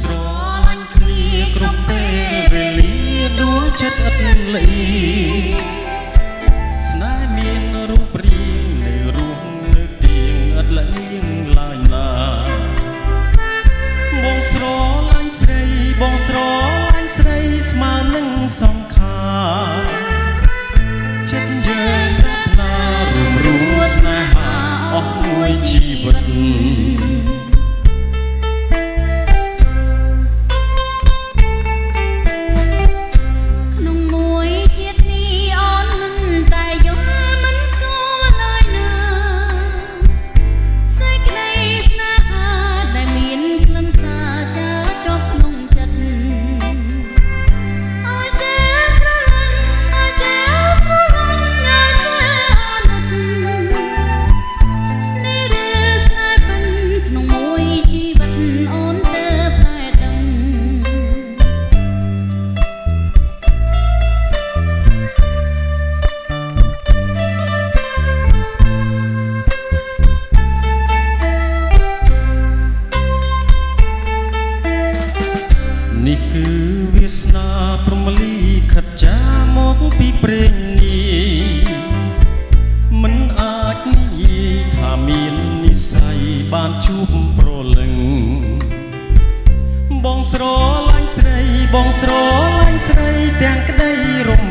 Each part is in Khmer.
ស្រឡាញ់គ្នាគ្រប់ពេលវេលាដួងចិត្តឥតលីស្នេហ៍មានរូបរាងនៅរស់នៅទៀងឥតលីងឡើយណាបងស្រឡាញ់ស្រីបងស្រឡាញ់ស្រីស្មើនឹងសំខាចិត្តយើងប្រាថ្នារួមរស់ស្នេហាអស់មួយជីវិត មាននិស័យបានជួបប្រលឹង បងស្រឡាញ់ស្រីបងស្រឡាញ់ស្រីទាំងក្តីរំ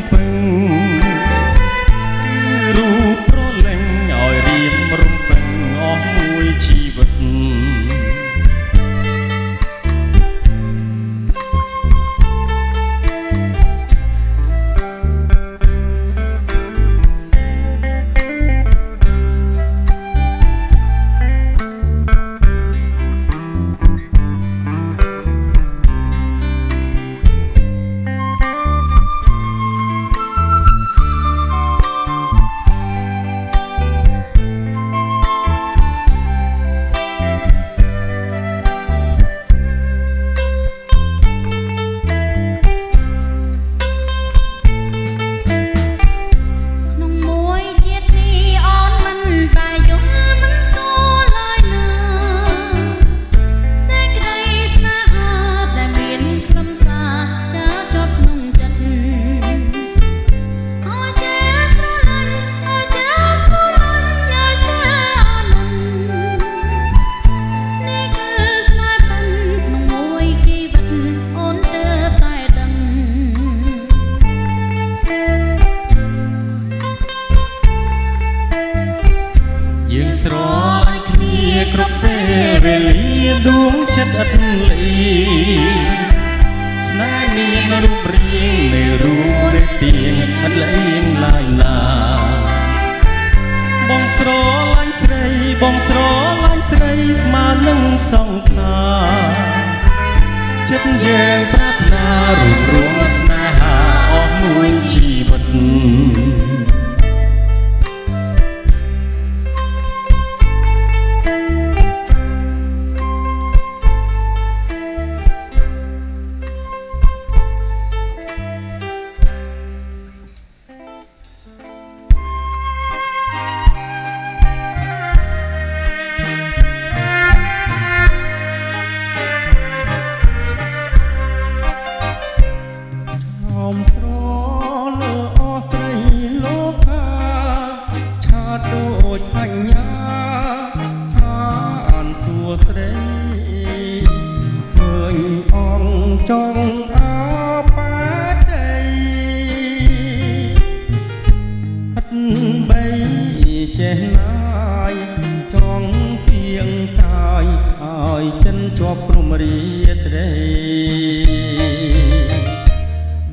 ស្រលាញ់គ្នាគ្រប់ពេលវេលាដួងចិត្តអត់លីស្នេហ៍មានរូបរាងនៃរូបរាទៀងអត់លៀងឡើយណាបងស្រលាញ់ស្រីបងស្រលាញ់ស្រីស្មើនឹងសង្ខារចិត្តយើងប្រាថ្នារួមរួមស្នេហ៍ home.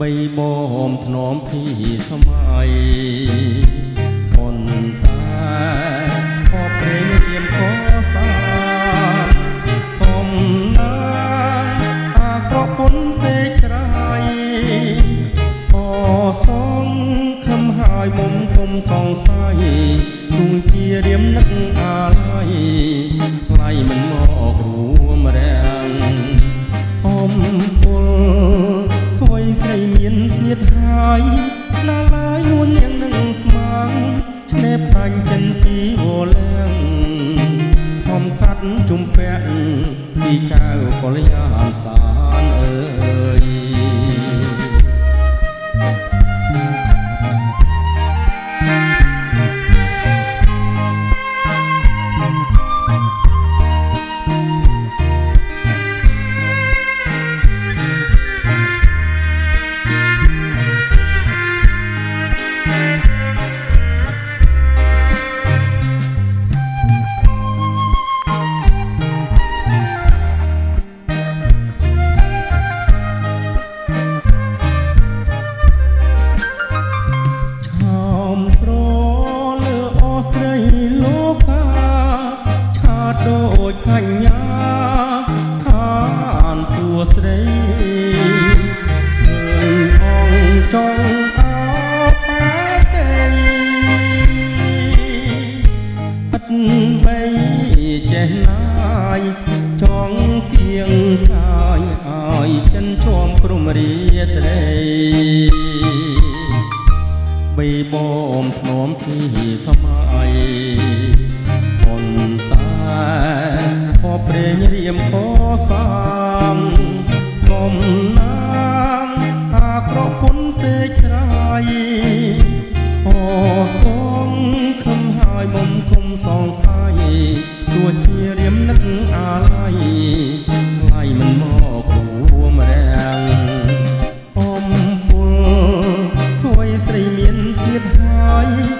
បីមោមធ្នមធីសម័យប៉ុន្តែខបព្រេងរៀមកសាសំណាអាក្រក់ពុនពេកក្រៃអសងខំហើយមុំគុំសង្ស័យទូជារៀមនឹក ពាក់ពីកៅកល្យានសានអើយ តបីចេះណាយចងទៀងកាយឲ្យចិនជွំព្រំរាត្រីបីបោមធ្នមទីសម័យប៉ុន្តែพอព្រេងរៀមអសំសំណាងអាក្រក់ពុនពេកក្រៃ อย